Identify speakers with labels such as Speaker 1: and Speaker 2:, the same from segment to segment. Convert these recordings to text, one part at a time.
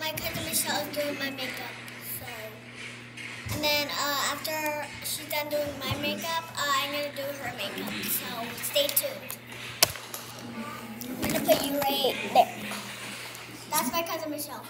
Speaker 1: My cousin Michelle is doing my makeup. So and then uh, after she's done doing my makeup, uh, I'm gonna do her makeup. So stay tuned. I'm gonna put you right there. That's my cousin Michelle.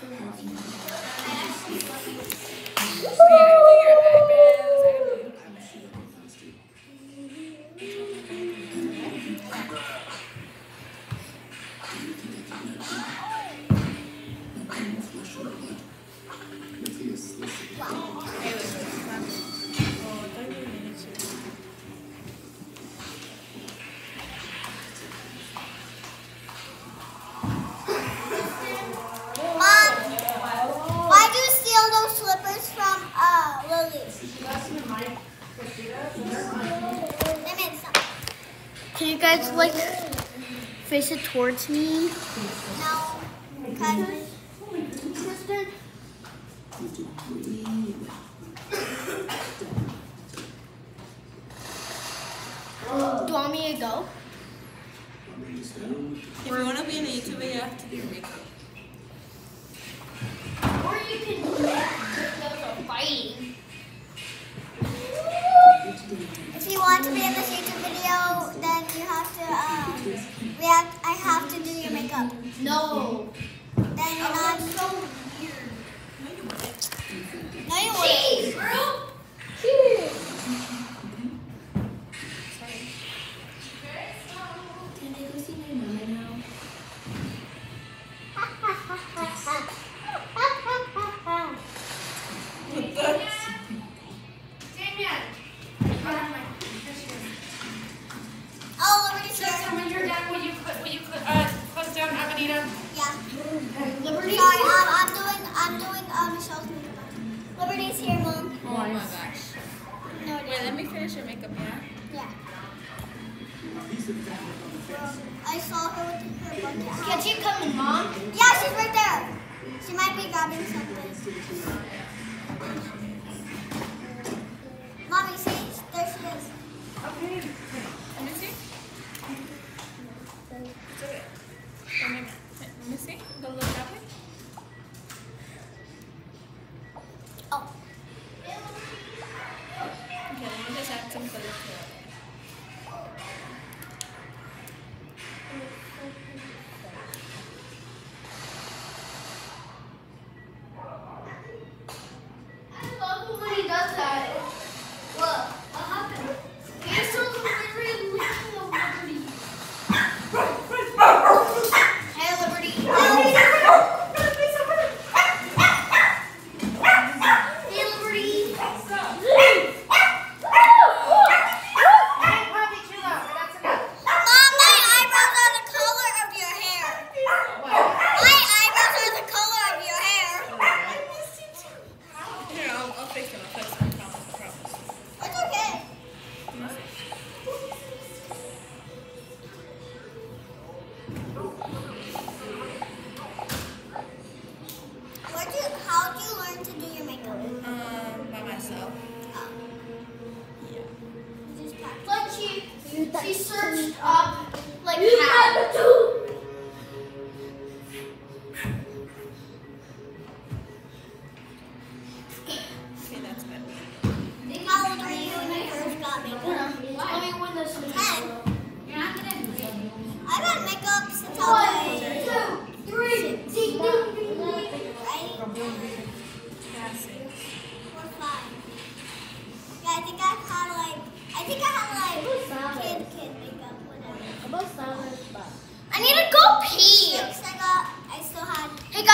Speaker 2: Can you guys like face it towards me?
Speaker 1: No?
Speaker 2: Do you want me to go?
Speaker 3: If you want to be in a YouTube you have to do your makeup.
Speaker 2: Or you can do it. fighting.
Speaker 1: if you want to be in this YouTube then you have to, uh, we have, I have to do your makeup.
Speaker 2: No.
Speaker 1: Then you're not.
Speaker 2: so weird.
Speaker 1: Liberty's here, Mom.
Speaker 3: Oh my gosh.
Speaker 1: No,
Speaker 3: Wait, let me finish your makeup, yeah?
Speaker 1: Yeah. I saw her with her bucket.
Speaker 2: Can she come in, Mom?
Speaker 1: Yeah, she's right there. She might be grabbing something. Oh.
Speaker 3: Fix. I'll fix it. I promise. I promise.
Speaker 1: It's okay.
Speaker 3: Let me
Speaker 1: you, learn to do your makeup?
Speaker 3: Um, by myself.
Speaker 1: Oh,
Speaker 3: Yeah.
Speaker 1: you.
Speaker 2: Like she, she searched up like how.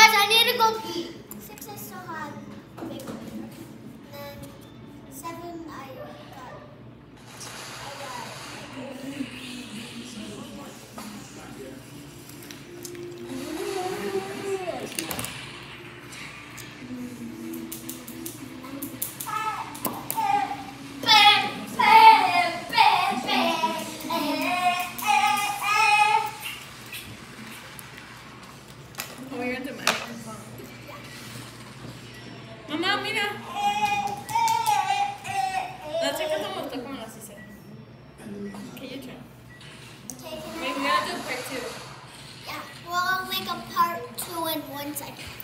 Speaker 2: Guys, I need to go
Speaker 3: Oh, you're my phone. Mamá, mira. La chica me gustó como las hice. Okay, you try.
Speaker 1: Okay, can I-
Speaker 3: Wait, we gotta do part two.
Speaker 1: Yeah, well, I'll make a part two in one second.